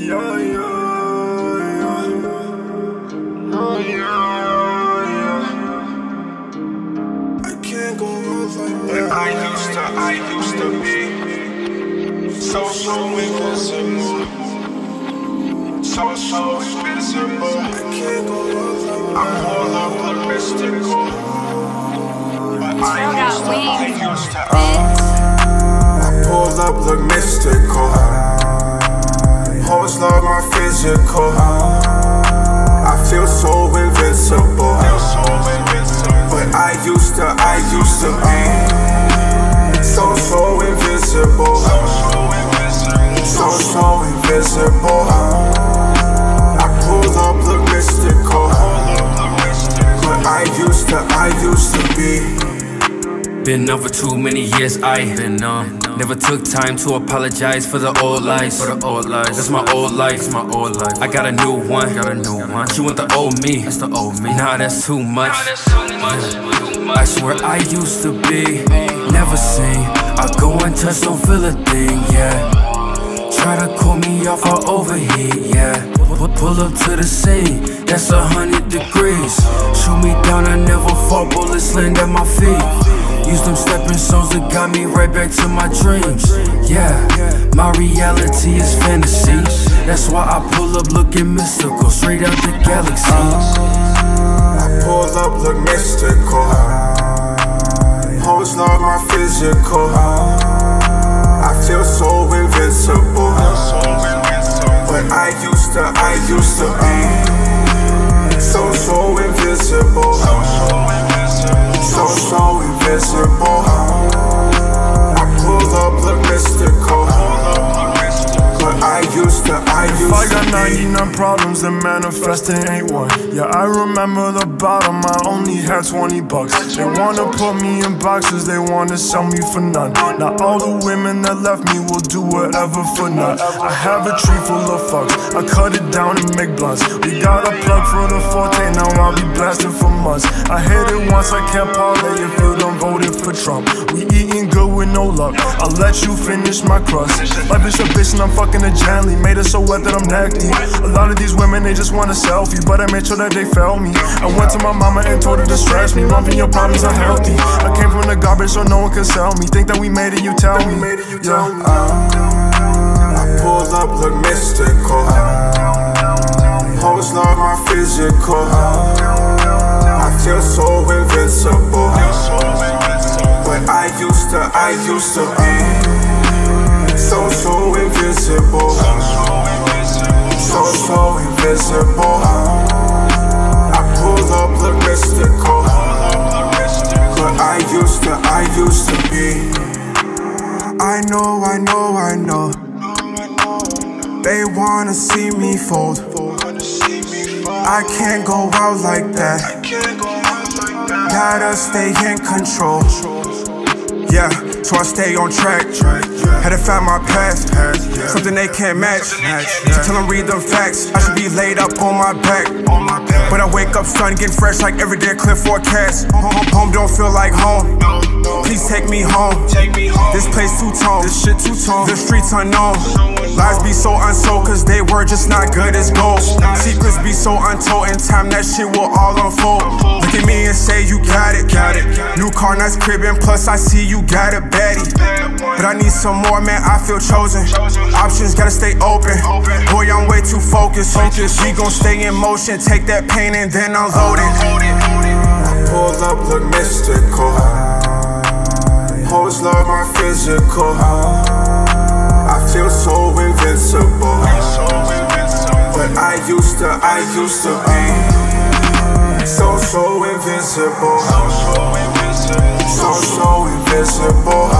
Yeah, yeah, yeah. Oh, yeah, yeah. I can't go on like that. I used to, I used to be so, so invincible. So, so invincible. I can't go on I'm up the mystical. But I used to, I used to. I pull up, look mystical. Hoes love my physical. Been numb for too many years, I been numb. Never took time to apologize for the old lies. For the old lies. That's my old life. That's my old life. I got a new one. Got a new one. She want the old me. That's the old me. Nah, that's too much. I swear I used to be. Never seen. I go and touch, don't feel a thing, yeah. Try to cool me off, I overheat, yeah. Pull, pull up to the scene, that's a hundred degrees. Shoot me down, I never fall, bullets land at my feet. Use them stepping stones that got me right back to my dreams. Yeah, my reality is fantasy. That's why I pull up looking mystical, straight out the galaxy. I pull up, look mystical. Hoes love my physical. I 99 problems that manifesting ain't one. Yeah, I remember the bottom, I only had 20 bucks. They wanna put me in boxes, they wanna sell me for none. Now all the women that left me will do whatever for none. I have a tree full of fucks, I cut it down and make blunts. We got a plug for the forte, now I'll be blasting for months. I hit it once, I can't parlay if you don't voted for Trump. We eating good with no luck. I'll let you finish my crust. Life is a bitch and I'm fucking a gently. Made it so wet that I'm deep. A lot of these women, they just want a selfie, but I made sure that they felt me. I went to my mama and told her to stress me. Lumping your problems are healthy. I came from the garbage, so no one can sell me. Think that we made it, you tell me. Yeah. I pull up, look mystical. Hoes love my physical. I feel so invincible. But I used to, I used to be so. So invincible. I know, I know, I know. They wanna see me fold. I can't go out like that. Gotta stay in control. Yeah, so I stay on track. Had to find my past, Something they can't match. So tell them read them facts. I should be laid up on my back. But I wake up, sun getting fresh like every day, clear forecast. Home, don't feel like home. Please take me home. Take me home. This place too tone. This shit too tone. The streets unknown. Lies be so unsold, cause they were just not good as gold. Secrets be so untold, in time that shit will all unfold. Say you got it. Got it. New car, nice crib, and plus I see you got a baddie. But I need some more, man. I feel chosen. Options gotta stay open. Boy, I'm way too focused. Focus. We gon' stay in motion. Take that pain and then unload it. Pull up, look mystical. Hoes love my physical. I feel so invincible. So invincible. But I used to, I used to be invincible. So, so invincible.